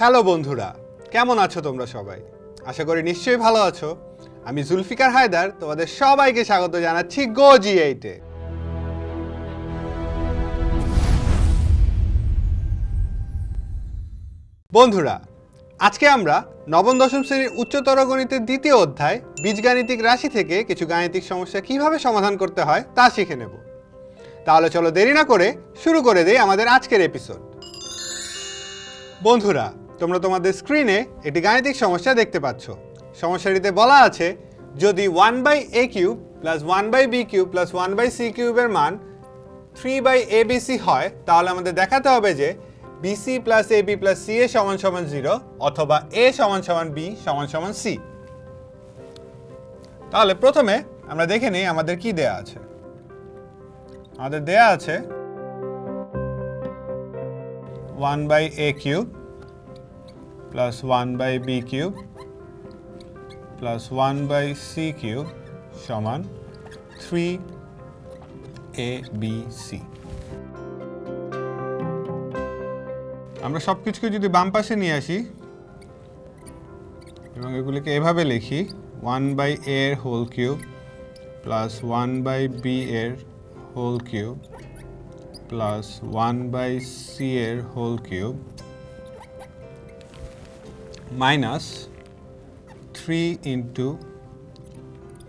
Hello বন্ধুরা, কেমন আছো তোমরা সবাই? আশা করি নিশ্চয়ই ভালো আছো। আমি জুলফিকার হায়দার, তোমাদের সবাইকে স্বাগত জানাচ্ছি গো জি এইটে বন্ধুরা, আজকে আমরা নবম, দশম শ্রেণির উচ্চতর গণিতের দ্বিতীয় অধ্যায়, বীজগাণিতিক রাশি থেকে কিছু গাণিতিক সমস্যা কীভাবে সমাধান করতে হয় তা শিখে নেব। তাহলে চলো দেরি না করে শুরু করে দেই আমাদের আজকের এপিসোড বন্ধুরা তোমরা তোমাদের স্ক্রিনে একটি গাণিতিক সমস্যা দেখতে পাচ্ছ। সমস্যাটিতে বলা আছে, যদি one by A cube plus one by B cube plus one by C কিউবের মান থ্রি বাই এ বিসি হয়, তাহলে আমাদের দেখাতে হবে যে BC plus A B plus C A সমান সমান জিরো অথবা এ সমান সমান বি সমান সমান সি তাহলে প্রথমে আমরা দেখে নিই আমাদের কি দেয়া আছে। আমাদের দেয়া আছে one by A cube plus one by B cube plus one by C cube সমান থ্রি এ বি সি আমরা সব কিছুকে যদি বাম পাশে নিয়ে আসি এবং এগুলিকে এভাবে লিখি ওয়ান বাই এর whole cube plus one by B এর whole cube plus one by C এর whole cube minus three into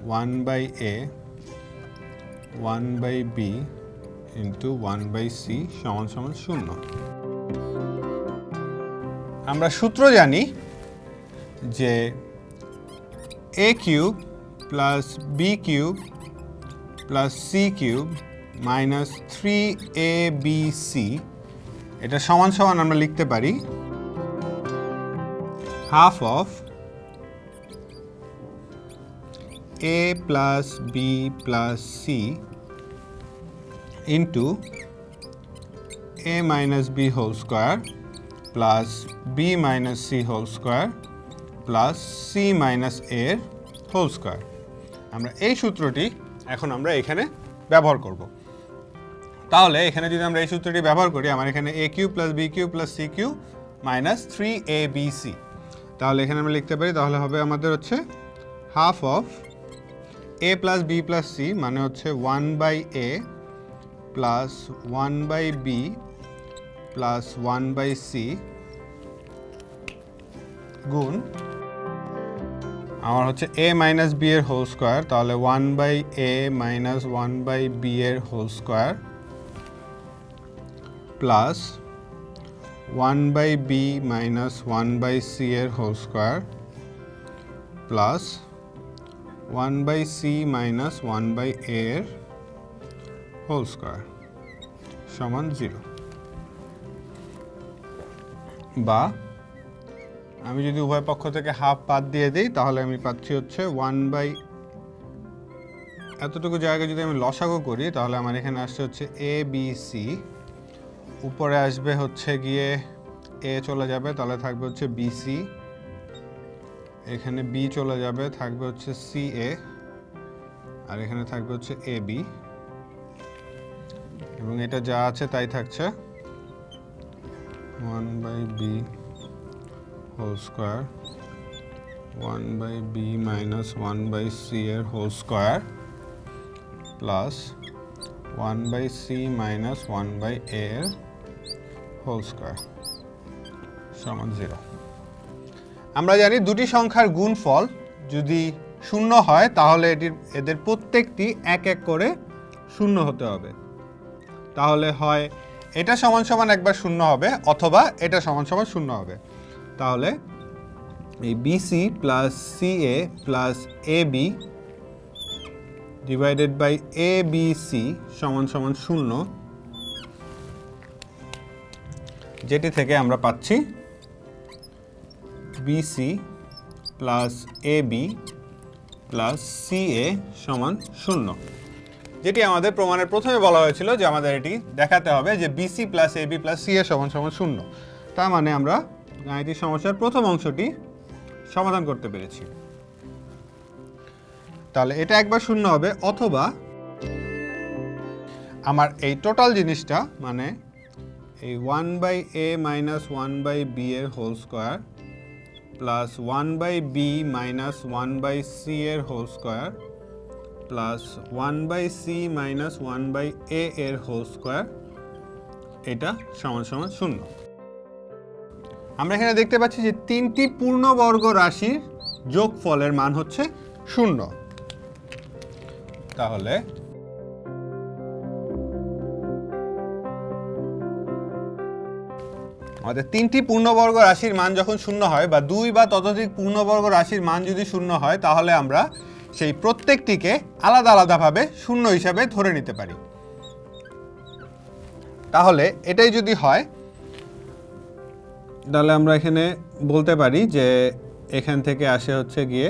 one by A one by B into one by C সমান সমান শূন্য। আমরা সূত্র জানি যে A cube plus B cube plus C cube minus three A B C এটা সমান সমান আমরা লিখতে পারি half of A plus B plus C into A minus B whole square plus B minus C whole square plus C minus এর whole square আমরা এই সূত্রটি এখন আমরা এখানে ব্যবহার করব। তাহলে এখানে যদি আমরা এই সূত্রটি ব্যবহার করি, আমার এখানে A cube plus B cube plus C cube minus three A B C তাহলে এখানে আমরা লিখতে পারি, তাহলে হবে আমাদের হচ্ছে half of A plus B plus C মানে হচ্ছে one by A plus one by B plus one by C গুণ আমার হচ্ছে এ মাইনাস বি এর হোল স্কোয়ার তাহলে one by A minus one by B এর whole square plus one by B minus one by C এর whole square plus one by C minus one by A এর whole square সমান zero. বা আমি যদি উভয় পক্ষ থেকে হাফ বাদ দিয়ে দিই, তাহলে আমি পাচ্ছি হচ্ছে ওয়ান বাই এতটুকু জায়গায় যদি আমি লসাগু করি, তাহলে আমার এখানে আসছে হচ্ছে এ বি সি উপরে আসবে হচ্ছে গিয়ে এ চলে যাবে, তাহলে থাকবে হচ্ছে বিসি এখানে বি চলে যাবে, থাকবে হচ্ছে সি, এ। আর এখানে থাকবে হচ্ছে এ, বি। এবং এটা যা আছে তাই থাকছে। One by B whole square. One by B minus one by C এর whole square plus one by C minus one by A এর হোল স্কোয়ার সমান জিরো আমরা জানি দুটি সংখ্যার গুণফল যদি শূন্য হয়, তাহলে এটির, এদের প্রত্যেকটি এক এক করে শূন্য হতে হবে। তাহলে হয় এটা সমান সমান একবার শূন্য হবে, অথবা এটা সমান সমান শূন্য হবে। তাহলে এই BC plus C A plus A B divided by A B C সমান সমান শূন্য যেটি থেকে আমরা পাচ্ছি BC plus A B plus C A সমান শূন্য। যেটি আমাদের প্রমাণের প্রথমে বলা হয়েছিল যে আমাদের এটি দেখাতে হবে যে BC plus A B plus C A সমান সমান শূন্য। তার মানে আমরা গাণিতিক সমস্যার প্রথম অংশটি সমাধান করতে পেরেছি। তাহলে এটা একবার শূন্য হবে, অথবা আমার এই টোটাল জিনিসটা মানে এই one by A minus one by B এর whole square plus one by B minus one by C এর whole square plus one by C minus one by A এর হোল স্কোয়ার এটা সমান সমান শূন্য। আমরা এখানে দেখতে পাচ্ছি যে তিনটি পূর্ণবর্গ রাশির যোগফলের মান হচ্ছে শূন্য। তাহলে আমাদের তিনটি পূর্ণবর্গ রাশির মান যখন শূন্য হয় বা দুই বা ততোধিক পূর্ণবর্গ রাশির মান যদি শূন্য হয়, তাহলে আমরা সেই প্রত্যেকটিকে আলাদা আলাদাভাবে শূন্য হিসাবে ধরে নিতে পারি। তাহলে এটাই যদি হয়, তাহলে আমরা এখানে বলতে পারি যে এখান থেকে আসে হচ্ছে গিয়ে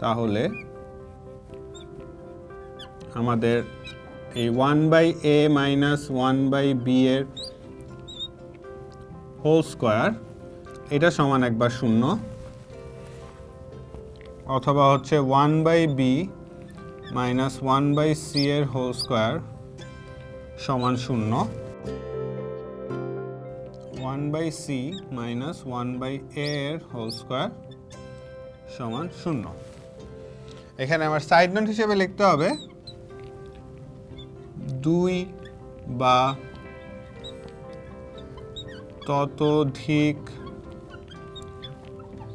তাহলে আমাদের এই one by A minus one by B এর হোল স্কোয়ার, এটা সমান একবার শূন্য, অথবা হচ্ছে one by B minus one by C এর হোল স্কোয়ার সমান শূন্য, one by C minus one by A এর হোল স্কোয়ার সমান শূন্য। এখানে আমার সাইড নোট হিসেবে লিখতে হবে, দুই বা ততোধিক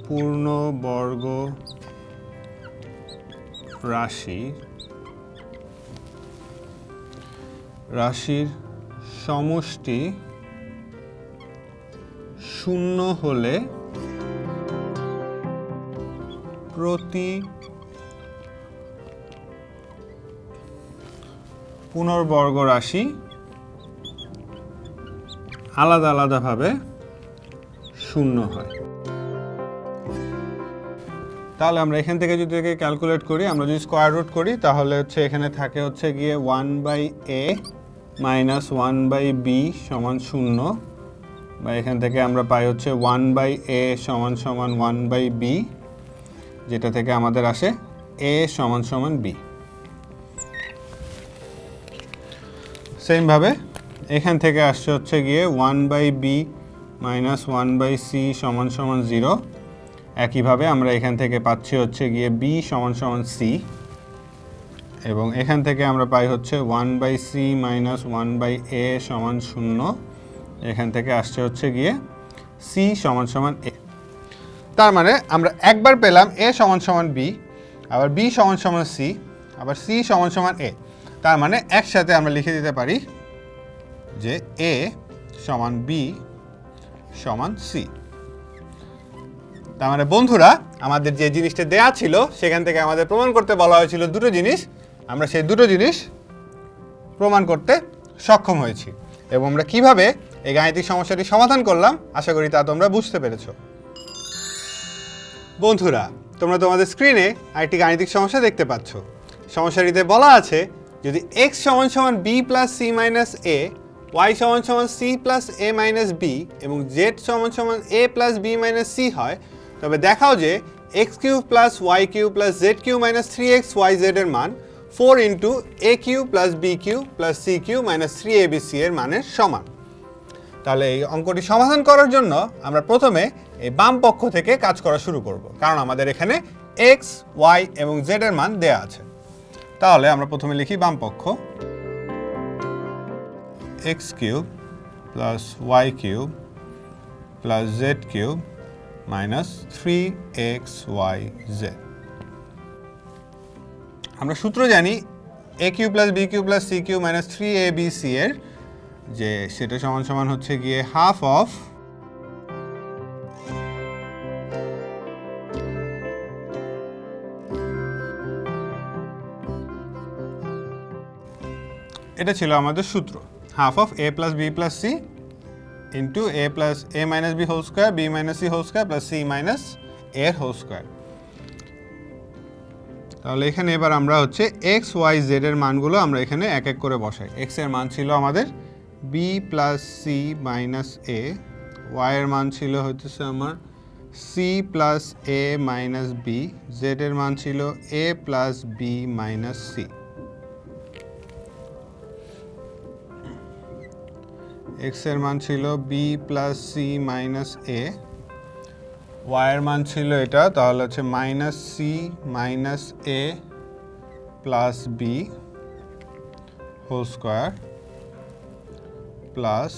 পূর্ণবর্গ রাশি রাশির সমষ্টি শূন্য হলে প্রতি পুনর্বর্গ রাশি আলাদা আলাদাভাবে শূন্য হয়। তাহলে আমরা এখান থেকে যদি একে ক্যালকুলেট করি, আমরা যদি স্কোয়ার রুট করি, তাহলে হচ্ছে এখানে থাকে হচ্ছে গিয়ে one by A minus one by B সমান শূন্য। বা এখান থেকে আমরা পাই হচ্ছে ওয়ান বাই এ সমান সমান ওয়ান বাই বি যেটা থেকে আমাদের আসে এ সমান সমান বি সেমভাবে এখান থেকে আসছে হচ্ছে গিয়ে one by B minus one by C সমান সমান জিরো একইভাবে আমরা এখান থেকে পাচ্ছি হচ্ছে গিয়ে বি সমান সমান সি এবং এখান থেকে আমরা পাই হচ্ছে one by C minus one by A সমান শূন্য। এখান থেকে আসছে হচ্ছে গিয়ে সি সমান সমান এ তার মানে আমরা একবার পেলাম এ সমান সমান বি আবার বি সমান সমান সি আবার সি সমান সমান এ তার মানে একসাথে আমরা লিখে দিতে পারি যে এ সমান বি সমান সি তার মানে বন্ধুরা, আমাদের যে জিনিসটা দেয়া ছিল, সেখান থেকে আমাদের প্রমাণ করতে বলা হয়েছিল দুটো জিনিস। আমরা সেই দুটো জিনিস প্রমাণ করতে সক্ষম হয়েছি। এবং আমরা কীভাবে এই গাণিতিক সমস্যাটি সমাধান করলাম, আশা করি তা তোমরা বুঝতে পেরেছ। বন্ধুরা, তোমরা তোমাদের স্ক্রিনে আরেকটি গাণিতিক সমস্যা দেখতে পাচ্ছ। সমস্যাটিতে বলা আছে, যদি এক্স সমান সমান B plus C minus A Y সমান সমান C plus A minus B এবং জেড সমান সমান A plus B minus C হয়, তবে দেখাও যে X cube plus Y cube plus Z cube minus three X Y Z এর মান four into A cube plus B cube plus C cube minus three A B C এর মানের সমান। তাহলে এই অঙ্কটি সমাধান করার জন্য আমরা প্রথমে এই বাম পক্ষ থেকে কাজ করা শুরু করব, কারণ আমাদের এখানে এক্স ওয়াই এবং জেড এর মান দেয়া আছে। তাহলে আমরা প্রথমে লিখি বাম পক্ষ। Y cube plus Z cube minus three X Y Z আমরা সূত্র জানি A cube plus B cube plus C cube minus three A B C এর, যে সেটা সমান সমান হচ্ছে গিয়ে হাফ অফ এটা ছিল আমাদের সূত্র। Half of A plus B plus C into A plus A minus B whole square B minus C whole square plus C minus এর হোল স্কোয়ার তাহলে এখানে এবার আমরা হচ্ছে এক্স ওয়াই জেড এর মানগুলো আমরা এখানে এক এক করে বসাই। এক্সের মান ছিল আমাদের B plus C minus A Y এর মান ছিল হচ্ছে আমার C plus A minus B Z এর মান ছিল A plus B minus C এক্সের মান ছিল B plus C minus A ওয়াইয়ের মান ছিল এটা, তাহলে হচ্ছে minus C minus A plus B whole square plus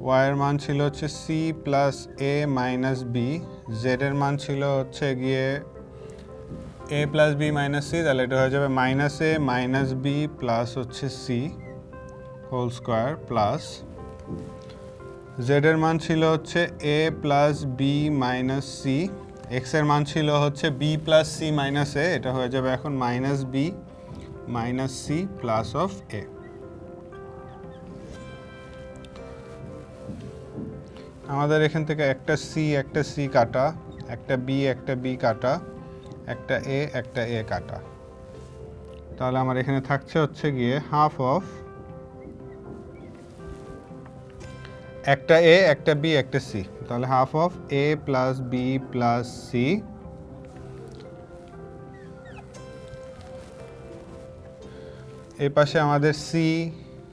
ওয়াইয়ের মান ছিল হচ্ছে C plus A minus B জেডের মান ছিল হচ্ছে গিয়ে A plus B minus C তাহলে এটা হয়ে যাবে minus A minus B plus হচ্ছে সি হোল স্কোয়ার প্লাস জেডের মান ছিল হচ্ছে A plus B minus C এক্সের মান ছিল হচ্ছে B plus C minus A এটা হয়ে যাবে এখন minus B minus C plus of A আমাদের এখান থেকে একটা সি একটা সি কাটা, একটা বি একটা বি কাটা, একটা এ একটা এ কাটা। তাহলে আমার এখানে থাকছে হচ্ছে গিয়ে হাফ অফ একটা এ একটা বি একটা সি তাহলে half of A plus B plus C এই পাশে আমাদের সি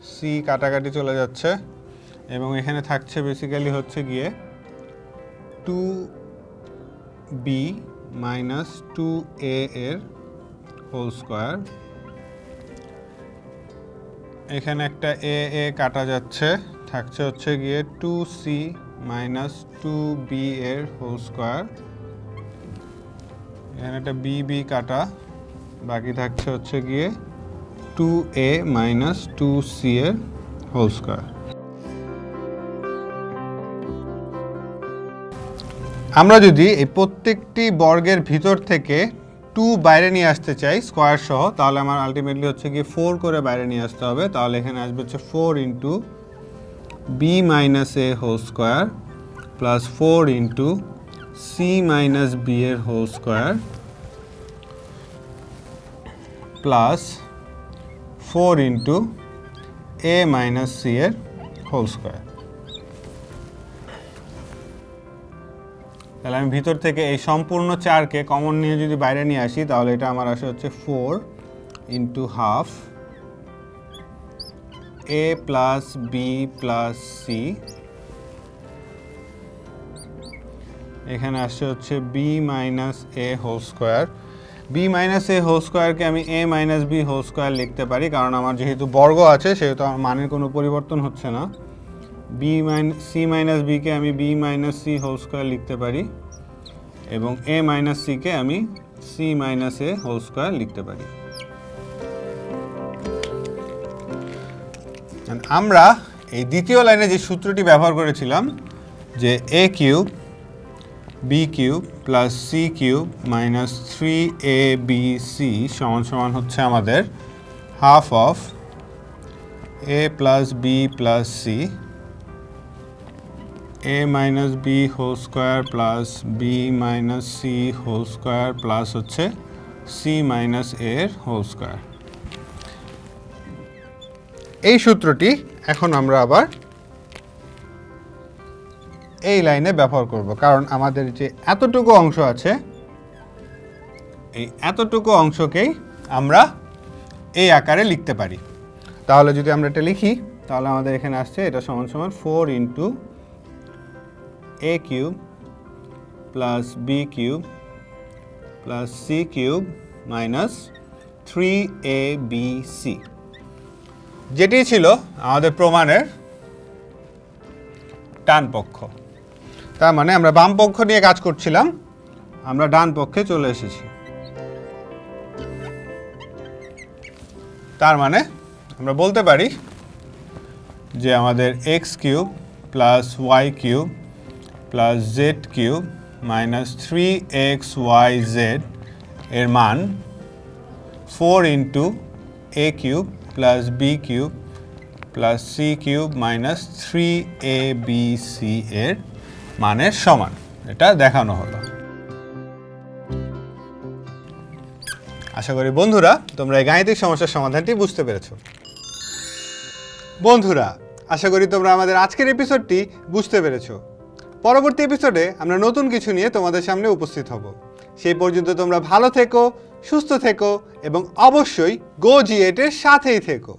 সি কাটাকাটি চলে যাচ্ছে এবং এখানে থাকছে বেসিক্যালি হচ্ছে গিয়ে two B minus two A এর হোল স্কোয়ার এখানে একটা এ এ কাটা যাচ্ছে। থাকছে হচ্ছে গিয়ে two C minus two B এর হোল স্কোয়ার এখানে একটা বি বি কাটা। বাকি থাকছে হচ্ছে গিয়ে two A minus two C এর হোল স্কোয়ার আমরা যদি এই প্রত্যেকটি বর্গের ভিতর থেকে টু বাইরে নিয়ে আসতে চাই স্কোয়ার সহ, তাহলে আমার আলটিমেটলি হচ্ছে গিয়ে ফোর করে বাইরে নিয়ে আসতে হবে। তাহলে এখানে আসবে হচ্ছে four into B minus A whole square plus four into C minus B এর whole square plus four into A minus C এর হোল স্কোয়ার তাহলে আমি ভিতর থেকে এই সম্পূর্ণ চারকে কমন নিয়ে যদি বাইরে নিয়ে আসি, তাহলে এটা আমার আসে হচ্ছে four into half A plus B plus C এখানে আসছে হচ্ছে B minus A whole square B minus A whole স্কোয়ারকে আমি A minus B whole square লিখতে পারি, কারণ আমার যেহেতু বর্গ আছে, সেহেতু আমার মানের কোনো পরিবর্তন হচ্ছে না। বি মাইনাস সি মাইনাস বিকে আমি B minus C whole square লিখতে পারি, এবং এ মাইনাস সিকে আমি C minus A whole square লিখতে পারি। আমরা এই দ্বিতীয় লাইনে যে সূত্রটি ব্যবহার করেছিলাম, যে A cube B cube plus C cube minus three A B C সমান সমান হচ্ছে আমাদের half of A plus B plus C A minus B whole square plus B minus C whole square plus হচ্ছে C minus এর whole square এই সূত্রটি এখন আমরা আবার এই লাইনে ব্যবহার করব, কারণ আমাদের যে এতটুকু অংশ আছে, এই এতটুকু অংশকেই আমরা এই আকারে লিখতে পারি। তাহলে যদি আমরা এটা লিখি, তাহলে আমাদের এখানে আসছে এটা সমান সমান four into A cube plus B cube plus C cube minus three A B 3abc যেটি ছিল আমাদের প্রমাণের ডান পক্ষ। তার মানে আমরা বাম পক্ষ নিয়ে কাজ করছিলাম, আমরা ডান পক্ষে চলে এসেছি। তার মানে আমরা বলতে পারি যে আমাদের X cube plus Y cube plus Z cube minus three X Y Z এর মান four into A cube plus B cube plus C cube minus three A B C এর মানের সমান। এটা দেখানো হলো। আশা করি বন্ধুরা, তোমরা এই গাণিতিক সমস্যার সমাধানটি বুঝতে পেরেছ। বন্ধুরা, আশা করি তোমরা আমাদের আজকের এপিসোডটি বুঝতে পেরেছ। পরবর্তী এপিসোডে আমরা নতুন কিছু নিয়ে তোমাদের সামনে উপস্থিত হব। সেই পর্যন্ত তোমরা ভালো থেকো সুস্থ থেকো এবং অবশ্যই গো জিএটের সাথেই থেকো।